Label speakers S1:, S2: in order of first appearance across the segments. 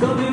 S1: Coming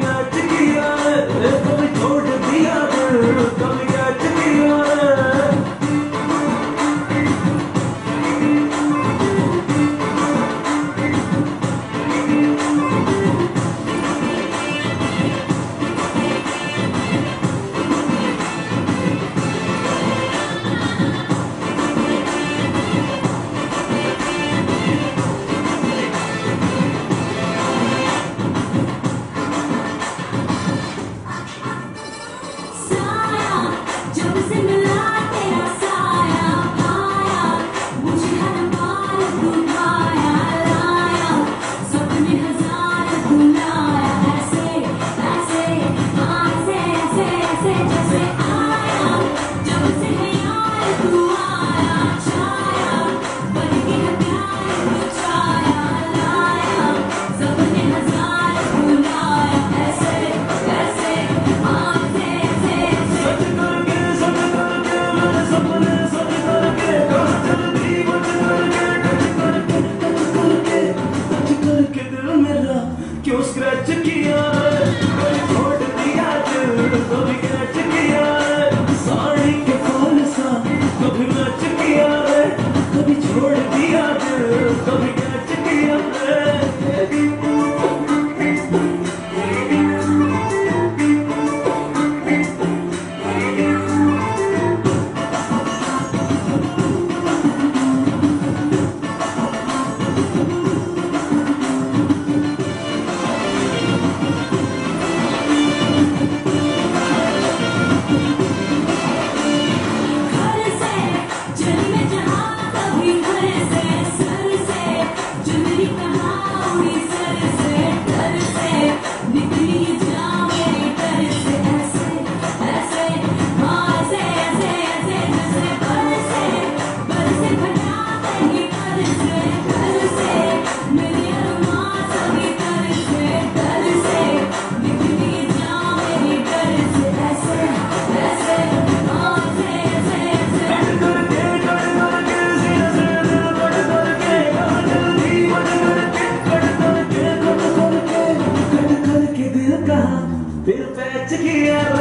S1: حياتك يا